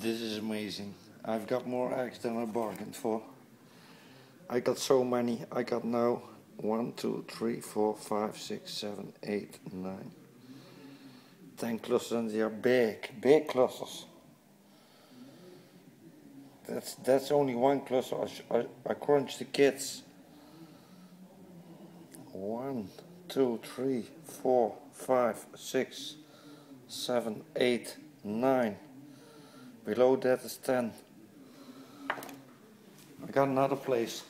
This is amazing. I've got more eggs than I bargained for. I got so many. I got now one, two, three, four, five, six, seven, eight, nine, ten clusters, and they are big, big clusters. That's that's only one cluster. I, I, I crunched the kids. One, two, three, four, five, six, seven, eight, nine. Below that is ten. I got another place.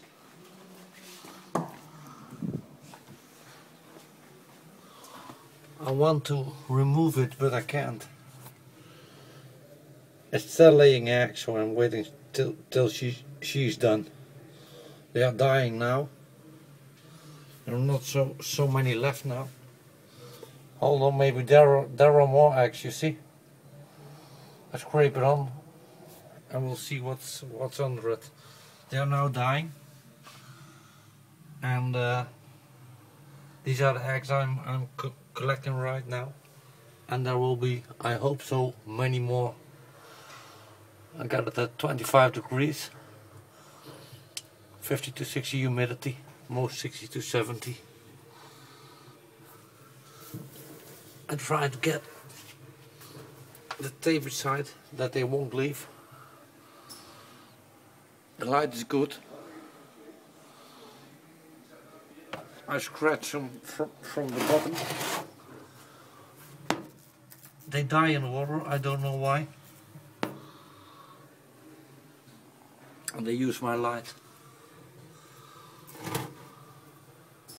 I want to remove it, but I can't. It's still laying eggs, so I'm waiting till till she she's done. They are dying now. There are not so so many left now. Although maybe there are there are more eggs. You see? I scrape it on, and we'll see what's what's under it. They are now dying, and uh, these are the eggs I'm I'm co collecting right now, and there will be I hope so many more. I got it at 25 degrees, 50 to 60 humidity, most 60 to 70. I try to get the table side that they won't leave. The light is good. I scratch them from, from the bottom. They die in water, I don't know why. and they use my light.